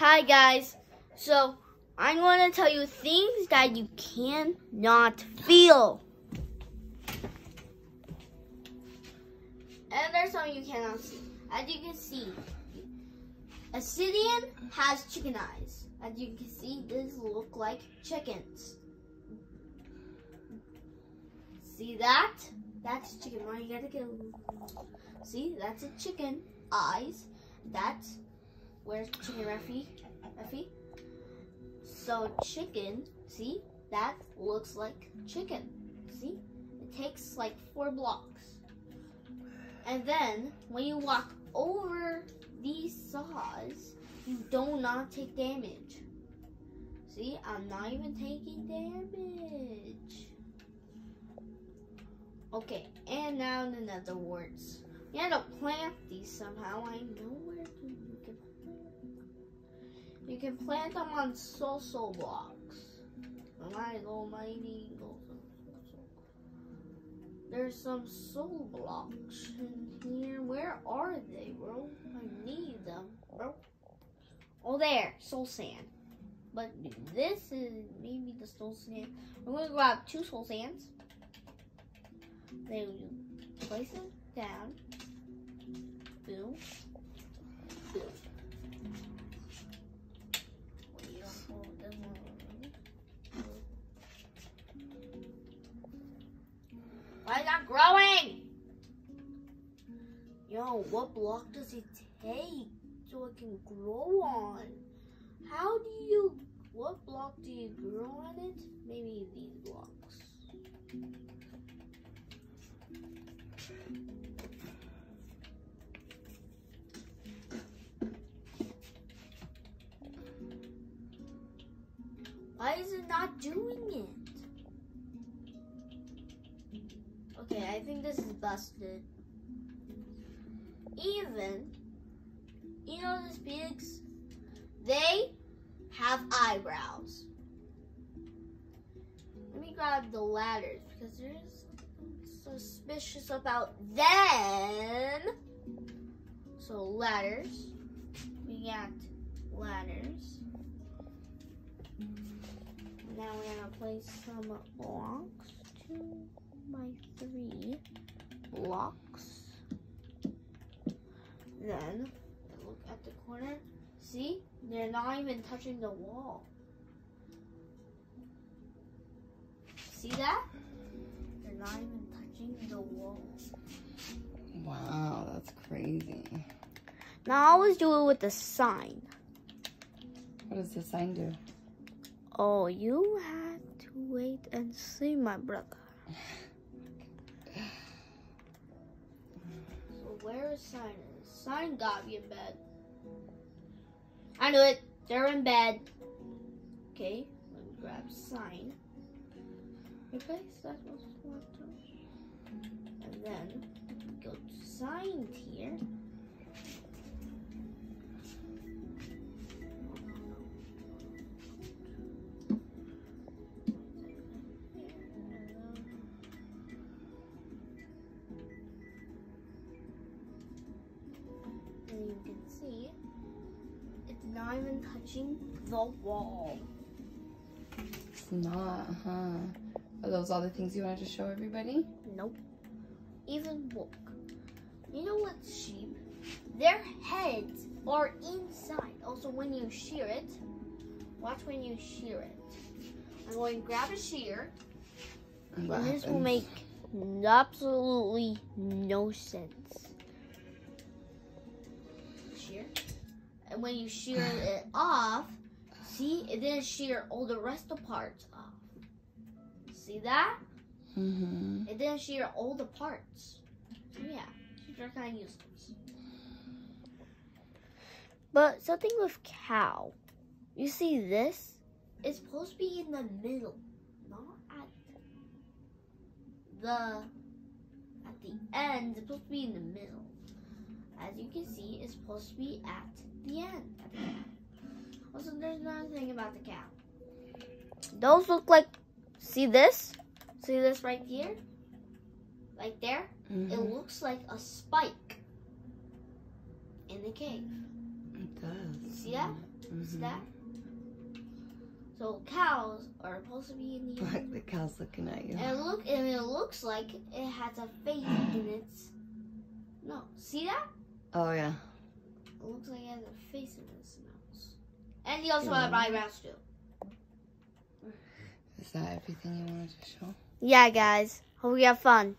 Hi guys. So I'm going to tell you things that you cannot feel. And there's some you cannot see. As you can see, a Obsidian has chicken eyes. As you can see, these look like chickens. See that? That's a chicken. Why you gotta go? See, that's a chicken eyes. That's where's chicken Ruffy? Ruffy? So chicken, see, that looks like chicken. See, it takes like four blocks. And then when you walk over these saws, you do not take damage. See, I'm not even taking damage. Okay, and now in the nether warts. You have to plant these somehow. I know You can plant them on soul soul blocks. My almighty There's some soul blocks in here. Where are they, bro? I need them, bro. Oh, there, soul sand. But this is maybe the soul sand. We're gonna grab two soul sands. Then we place them down. Boom. Boom. Why is that growing? Yo, what block does it take so it can grow on? How do you, what block do you grow on it? Maybe these blocks. Why is it not doing it? Okay, I think this is busted. Even, you know these pigs? They have eyebrows. Let me grab the ladders because there's something suspicious about them. So ladders. We got ladders. Now we're gonna place some blocks. Two by three blocks. Then look at the corner. See? They're not even touching the wall. See that? They're not even touching the wall. Wow, that's crazy. Now I always do it with the sign. What does the sign do? Oh, you had to wait and see, my brother. where is sign? Sign got me in bed. I knew it. They're in bed. Okay, let me grab sign. Replace that was And then go to sign here. See it's not even touching the wall. It's not, huh? Are those all the things you wanted to show everybody? Nope. Even look. You know what sheep? Their heads are inside. Also, when you shear it, watch when you shear it. I'm going to grab a shear, what and this will make absolutely no sense. And when you shear it off, see, it didn't shear all the rest of the parts off. See that? Mm-hmm. It didn't shear all the parts. So yeah, they're kind of useless. But something with cow. You see this? It's supposed to be in the middle, not at the at the end. It's supposed to be in the middle. As you can see, it's supposed to be at the end. Also, there's another thing about the cow. Those look like. See this? See this right here? Right there? Mhm. It looks like a spike in the cave. It does. See that? See Mhm. that? So cows are supposed to be in the Look, the cow's looking at you. and look and it looks like it has a face in its no. See that? Oh yeah. It looks like he has a face in its nose. And he also Yeah. have eyebrows too. Is that everything you wanted to show? Yeah, guys. Hope you have fun.